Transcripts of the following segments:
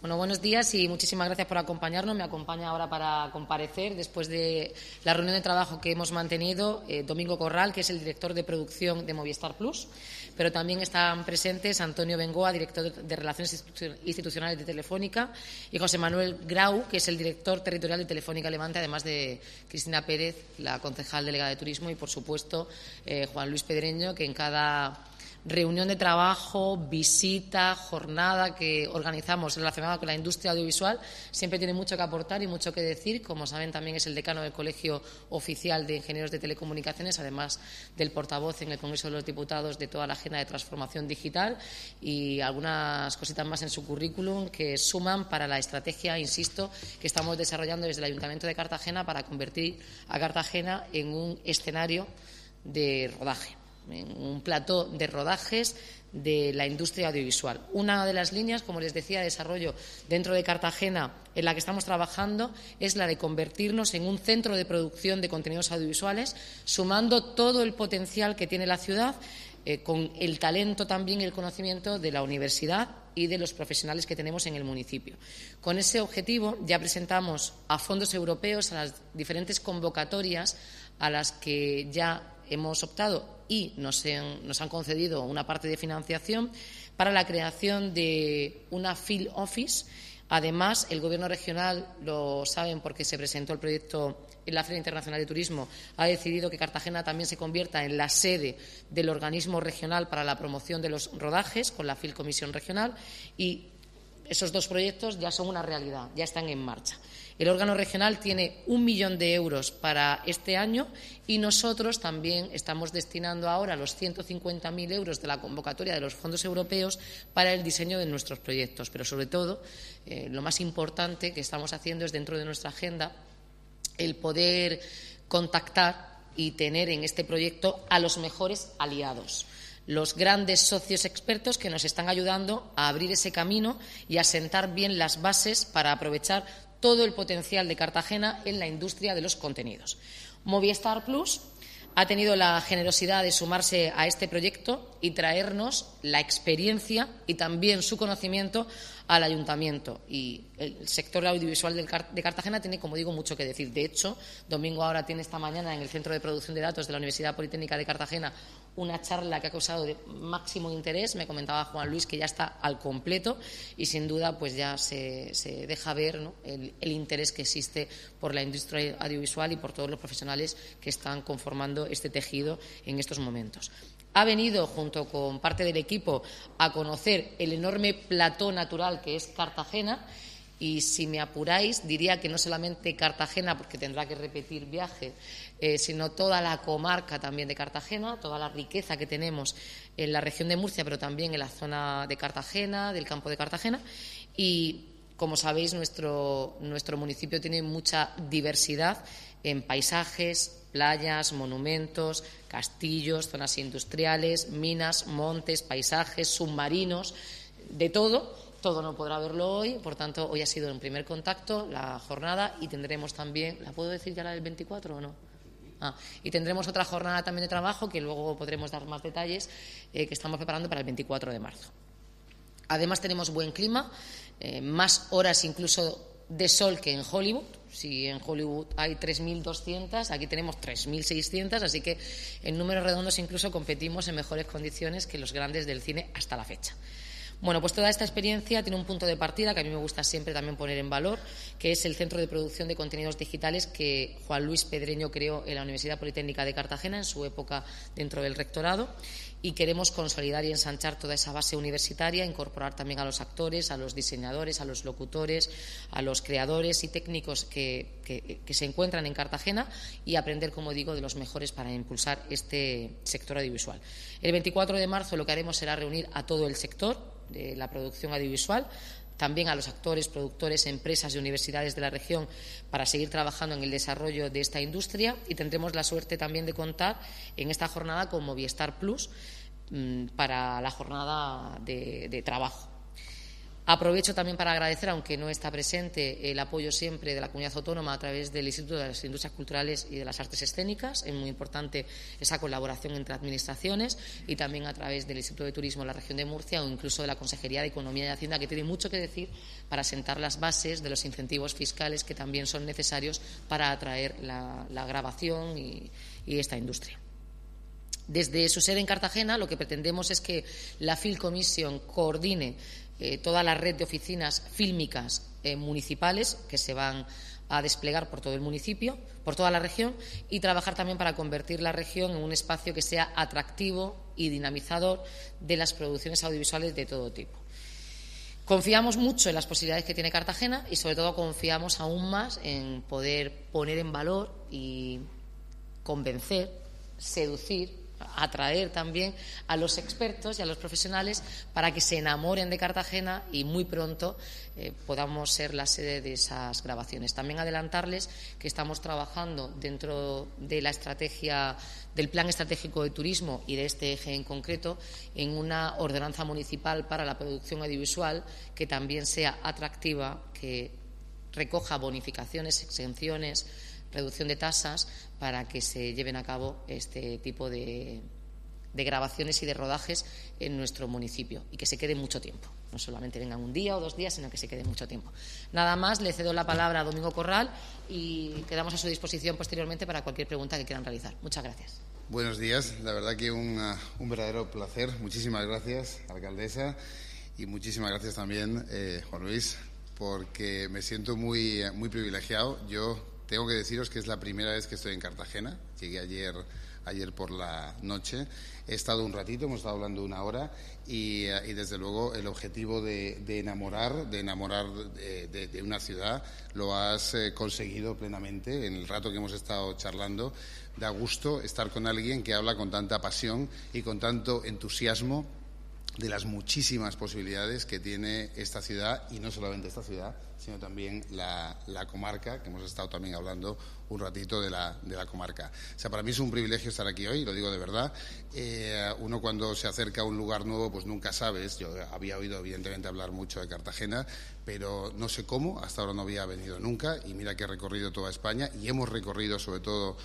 Bueno, buenos días y muchísimas gracias por acompañarnos. Me acompaña ahora para comparecer después de la reunión de trabajo que hemos mantenido eh, Domingo Corral, que es el director de producción de Movistar Plus, pero también están presentes Antonio Bengoa, director de Relaciones Institucionales de Telefónica, y José Manuel Grau, que es el director territorial de Telefónica Levante, además de Cristina Pérez, la concejal delegada de Turismo, y, por supuesto, eh, Juan Luis Pedreño, que en cada reunión de trabajo, visita, jornada que organizamos relacionada con la industria audiovisual, siempre tiene mucho que aportar y mucho que decir. Como saben, también es el decano del Colegio Oficial de Ingenieros de Telecomunicaciones, además del portavoz en el Congreso de los Diputados de toda la agenda de transformación digital y algunas cositas más en su currículum que suman para la estrategia, insisto, que estamos desarrollando desde el Ayuntamiento de Cartagena para convertir a Cartagena en un escenario de rodaje un plató de rodajes de la industria audiovisual. Una de las líneas, como les decía, de desarrollo dentro de Cartagena en la que estamos trabajando es la de convertirnos en un centro de producción de contenidos audiovisuales, sumando todo el potencial que tiene la ciudad eh, con el talento también y el conocimiento de la universidad y de los profesionales que tenemos en el municipio. Con ese objetivo ya presentamos a fondos europeos, a las diferentes convocatorias a las que ya hemos optado y nos, han concedido una parte de financiación para la creación de una field office. Además, el Gobierno regional, lo saben porque se presentó el proyecto en la Feria Internacional de Turismo, ha decidido que Cartagena también se convierta en la sede del organismo regional para la promoción de los rodajes, con la FIL Comisión Regional, y esos dos proyectos ya son una realidad, ya están en marcha. El órgano regional tiene un millón de euros para este año y nosotros también estamos destinando ahora los 150.000 euros de la convocatoria de los fondos europeos para el diseño de nuestros proyectos. Pero, sobre todo, eh, lo más importante que estamos haciendo es, dentro de nuestra agenda, el poder contactar y tener en este proyecto a los mejores aliados los grandes socios expertos que nos están ayudando a abrir ese camino y a sentar bien las bases para aprovechar todo el potencial de Cartagena en la industria de los contenidos. Movistar Plus ha tenido la generosidad de sumarse a este proyecto y traernos la experiencia y también su conocimiento al ayuntamiento. Y el sector audiovisual de Cartagena tiene, como digo, mucho que decir. De hecho, Domingo ahora tiene esta mañana en el Centro de Producción de Datos de la Universidad Politécnica de Cartagena una charla que ha causado de máximo interés. Me comentaba Juan Luis que ya está al completo y, sin duda, pues ya se, deja ver el, el interés que existe por la industria audiovisual y por todos los profesionales que están conformando este tejido en estos momentos ha venido, junto con parte del equipo, a conocer el enorme plató natural que es Cartagena. Y si me apuráis, diría que no solamente Cartagena, porque tendrá que repetir viaje, eh, sino toda la comarca también de Cartagena, toda la riqueza que tenemos en la región de Murcia, pero también en la zona de Cartagena, del campo de Cartagena. Y, como sabéis, nuestro, nuestro municipio tiene mucha diversidad en paisajes, playas, monumentos, castillos, zonas industriales, minas, montes, paisajes, submarinos, de todo. Todo no podrá verlo hoy, por tanto, hoy ha sido un primer contacto, la jornada, y tendremos también, ¿la puedo decir ya la del 24 o no? Ah, y tendremos otra jornada también de trabajo que luego podremos dar más detalles eh, que estamos preparando para el 24 de marzo. Además tenemos buen clima, eh, más horas incluso de sol que en Hollywood. Si en Hollywood hay 3.200, aquí tenemos 3.600, así que en números redondos incluso competimos en mejores condiciones que los grandes del cine hasta la fecha. Bueno, pues toda esta experiencia tiene un punto de partida que a mí me gusta siempre también poner en valor, que es el Centro de Producción de Contenidos Digitales que Juan Luis Pedreño creó en la Universidad Politécnica de Cartagena en su época dentro del rectorado y queremos consolidar y ensanchar toda esa base universitaria, incorporar también a los actores, a los diseñadores, a los locutores, a los creadores y técnicos que, que, se encuentran en Cartagena y aprender, como digo, de los mejores para impulsar este sector audiovisual. El 24 de marzo lo que haremos será reunir a todo el sector de la producción audiovisual, también a los actores, productores, empresas y universidades de la región para seguir trabajando en el desarrollo de esta industria y tendremos la suerte también de contar en esta jornada con Movistar Plus mm, para la jornada de, trabajo. Aprovecho también para agradecer, aunque no está presente, el apoyo siempre de la comunidad autónoma a través del Instituto de las Industrias Culturales y de las Artes Escénicas. Es muy importante esa colaboración entre administraciones y también a través del Instituto de Turismo de la región de Murcia o incluso de la Consejería de Economía y Hacienda, que tiene mucho que decir para sentar las bases de los incentivos fiscales que también son necesarios para atraer la, grabación y esta industria. Desde su sede en Cartagena, lo que pretendemos es que la Film Commission coordine eh, toda la red de oficinas fílmicas eh, municipales que se van a desplegar por todo el municipio, por toda la región, y trabajar también para convertir la región en un espacio que sea atractivo y dinamizador de las producciones audiovisuales de todo tipo. Confiamos mucho en las posibilidades que tiene Cartagena y, sobre todo, confiamos aún más en poder poner en valor y convencer, seducir atraer también a los expertos y a los profesionales para que se enamoren de Cartagena y muy pronto eh, podamos ser la sede de esas grabaciones. También adelantarles que estamos trabajando dentro de la estrategia del Plan Estratégico de Turismo y de este eje en concreto en una ordenanza municipal para la producción audiovisual que también sea atractiva, que recoja bonificaciones, exenciones, reducción de tasas para que se lleven a cabo este tipo de, grabaciones y de rodajes en nuestro municipio y que se quede mucho tiempo. No solamente vengan un día o dos días, sino que se quede mucho tiempo. Nada más, le cedo la palabra a Domingo Corral y quedamos a su disposición posteriormente para cualquier pregunta que quieran realizar. Muchas gracias. Buenos días, la verdad que un, un verdadero placer. Muchísimas gracias, alcaldesa, y muchísimas gracias también, eh, Juan Luis, porque me siento muy, muy privilegiado. Yo tengo que deciros que es la primera vez que estoy en Cartagena. Llegué ayer, ayer por la noche. He estado un ratito, hemos estado hablando una hora y, eh, desde luego el objetivo de, enamorar, de enamorar de, una ciudad, lo has eh, conseguido plenamente en el rato que hemos estado charlando. Da gusto estar con alguien que habla con tanta pasión y con tanto entusiasmo de las muchísimas posibilidades que tiene esta ciudad y no solamente esta ciudad, sino también la, comarca, que hemos estado también hablando un ratito de la, de la, comarca. O sea, para mí es un privilegio estar aquí hoy, lo digo de verdad. Eh, uno cuando se acerca a un lugar nuevo, pues nunca sabes. Yo había oído, evidentemente, hablar mucho de Cartagena, pero no sé cómo, hasta ahora no había venido nunca. Y mira que he recorrido toda España y hemos recorrido sobre todo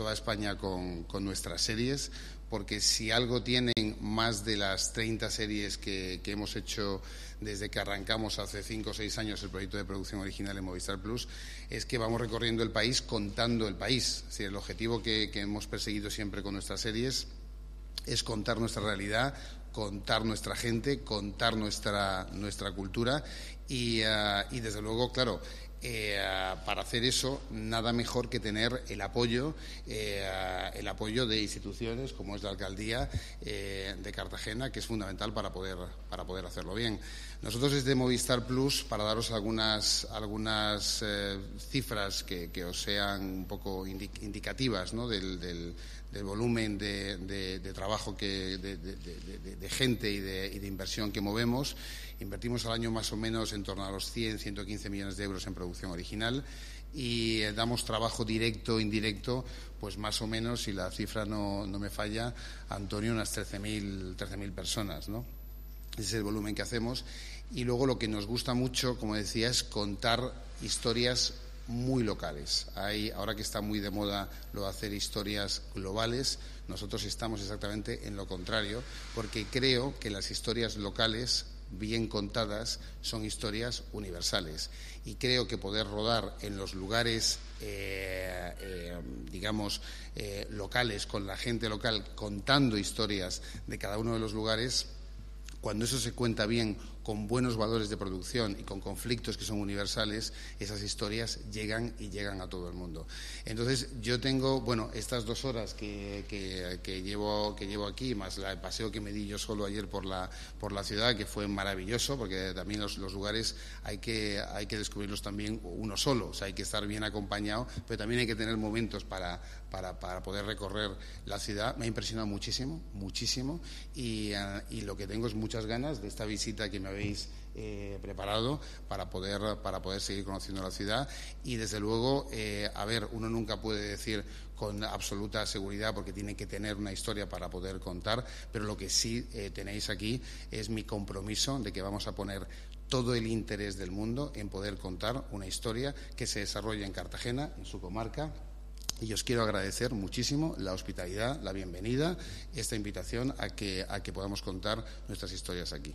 toda España con, nuestras series porque si algo tienen más de las 30 series que, hemos hecho desde que arrancamos hace 5 o 6 años el proyecto de producción original en Movistar Plus, es que vamos recorriendo el país contando el país. el objetivo que, hemos perseguido siempre con nuestras series es contar nuestra realidad, contar nuestra gente, contar nuestra, nuestra cultura y, ah, y desde luego, claro, eh, para hacer eso, nada mejor que tener el apoyo, eh, el apoyo de instituciones como es la alcaldía eh, de Cartagena, que es fundamental para poder, para poder hacerlo bien. Nosotros desde Movistar Plus, para daros algunas, algunas cifras que, os sean un poco indicativas del, volumen de, trabajo, que, de, gente y de inversión que movemos, Invertimos al año más o menos en torno a los 100, 115 millones de euros en producción original y eh, damos trabajo directo indirecto, pues más o menos, si la cifra no, me falla, Antonio, unas 13.000 13 personas, ¿no? Ese es el volumen que hacemos. Y luego lo que nos gusta mucho, como decía, es contar historias muy locales. Hay, ahora que está muy de moda lo de hacer historias globales, nosotros estamos exactamente en lo contrario, porque creo que las historias locales bien contadas son historias universales. Y creo que poder rodar en los lugares, eh, eh, digamos, eh, locales, con la gente local, contando historias de cada uno de los lugares, cuando eso se cuenta bien con buenos valores de producción y con conflictos que son universales, esas historias llegan y llegan a todo el mundo. Entonces, yo tengo, bueno, estas dos horas que, que, llevo, que llevo aquí, más el paseo que me di yo solo ayer por la, por la ciudad, que fue maravilloso, porque también los, lugares hay que, hay que descubrirlos también uno solo, o sea, hay que estar bien acompañado, pero también hay que tener momentos para, para, para poder recorrer la ciudad. Me ha impresionado muchísimo, muchísimo, y, eh, y lo que tengo es muchas ganas de esta visita que me habéis eh, preparado para poder, para poder seguir conociendo la ciudad. Y desde luego, eh, a ver, uno nunca puede decir con absoluta seguridad porque tiene que tener una historia para poder contar, pero lo que sí eh, tenéis aquí es mi compromiso de que vamos a poner todo el interés del mundo en poder contar una historia que se desarrolla en Cartagena, en su comarca, y os quiero agradecer muchísimo la hospitalidad, la bienvenida, esta invitación a que, a que podamos contar nuestras historias aquí.